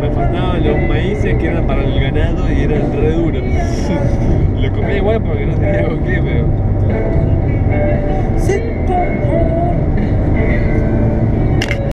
Me faltaban los maíces que eran para el ganado y eran re duros. Lo comía igual porque no tenía con qué, pero.